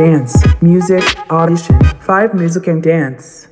Dance, music, audition, 5 music and dance.